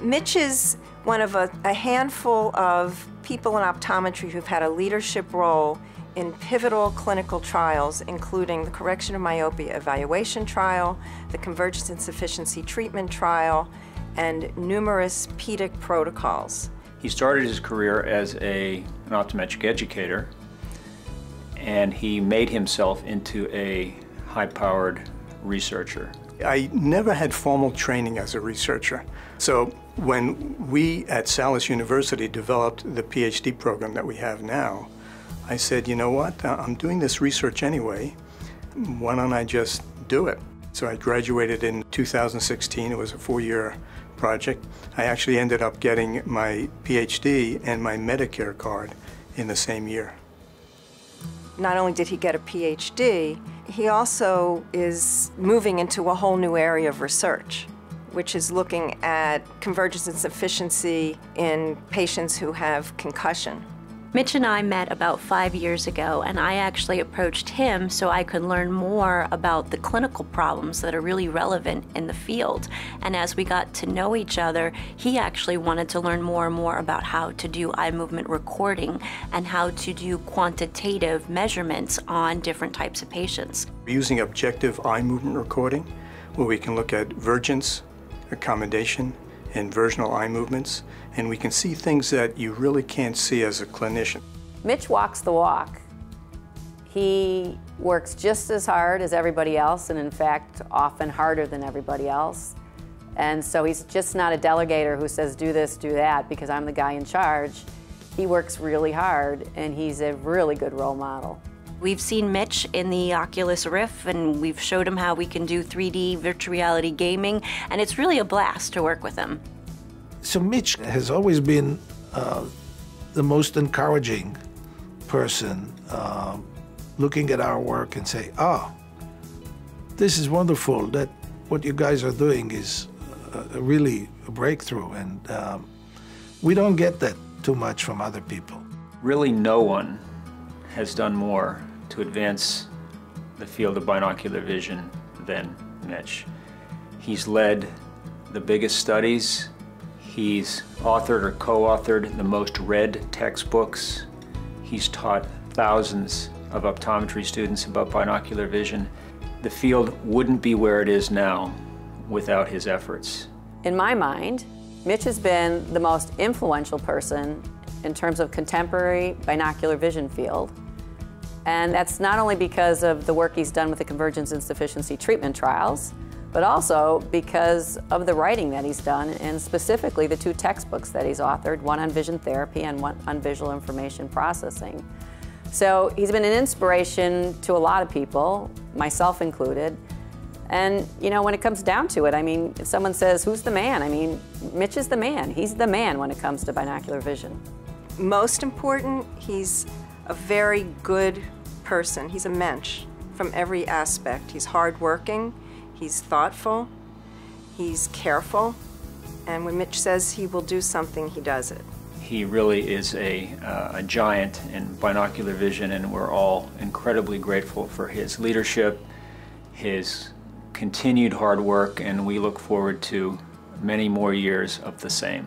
Mitch is one of a, a handful of people in optometry who've had a leadership role in pivotal clinical trials, including the correction of myopia evaluation trial, the convergence insufficiency treatment trial, and numerous PEDIG protocols. He started his career as a, an optometric educator, and he made himself into a high-powered researcher. I never had formal training as a researcher. So when we at Salus University developed the PhD program that we have now, I said, you know what, uh, I'm doing this research anyway. Why don't I just do it? So I graduated in 2016. It was a four-year project. I actually ended up getting my PhD and my Medicare card in the same year. Not only did he get a PhD, he also is moving into a whole new area of research which is looking at convergence insufficiency in patients who have concussion. Mitch and I met about five years ago, and I actually approached him so I could learn more about the clinical problems that are really relevant in the field. And as we got to know each other, he actually wanted to learn more and more about how to do eye movement recording and how to do quantitative measurements on different types of patients. Using objective eye movement recording, where we can look at vergence, accommodation, and versional eye movements, and we can see things that you really can't see as a clinician. Mitch walks the walk. He works just as hard as everybody else, and in fact, often harder than everybody else. And so he's just not a delegator who says, do this, do that, because I'm the guy in charge. He works really hard, and he's a really good role model. We've seen Mitch in the Oculus Rift and we've showed him how we can do 3D virtual reality gaming and it's really a blast to work with him. So Mitch has always been uh, the most encouraging person uh, looking at our work and say, oh, this is wonderful that what you guys are doing is a, really a breakthrough and um, we don't get that too much from other people. Really no one has done more to advance the field of binocular vision than Mitch. He's led the biggest studies. He's authored or co-authored the most read textbooks. He's taught thousands of optometry students about binocular vision. The field wouldn't be where it is now without his efforts. In my mind, Mitch has been the most influential person in terms of contemporary binocular vision field and that's not only because of the work he's done with the convergence insufficiency treatment trials, but also because of the writing that he's done, and specifically the two textbooks that he's authored, one on vision therapy and one on visual information processing. So he's been an inspiration to a lot of people, myself included. And you know, when it comes down to it, I mean, if someone says, who's the man? I mean, Mitch is the man. He's the man when it comes to binocular vision. Most important, he's a very good person. He's a mensch from every aspect. He's hardworking, he's thoughtful, he's careful, and when Mitch says he will do something, he does it. He really is a, uh, a giant in binocular vision, and we're all incredibly grateful for his leadership, his continued hard work, and we look forward to many more years of the same.